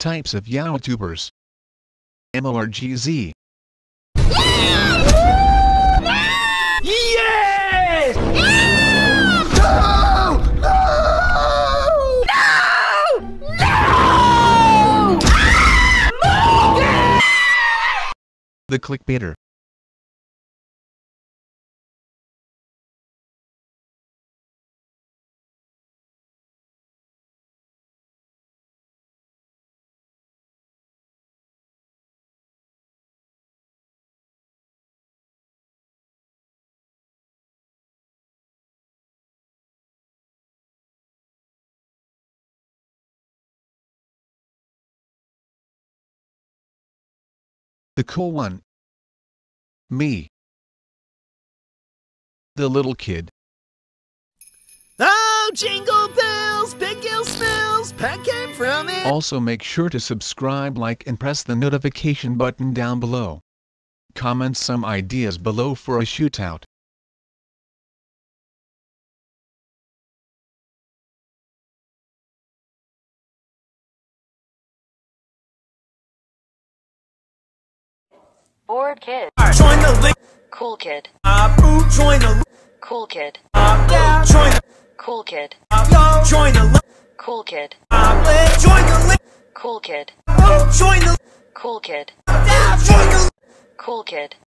Types of YouTubers. MORGZ Yes! The Clickbaiter The cool one Me The little kid Oh, jingle bells, big gill spills, pet came from it. Also make sure to subscribe like and press the notification button down below. Comment some ideas below for a shootout. Bored kid. Join the link, Cool kid. Ah, Abu. Ah, join the Cool kid. yeah. Ah, join the Cool kid. yo. Join the Cool kid. Join the link, Cool kid. Join the Cool kid. yeah. Join the Cool kid.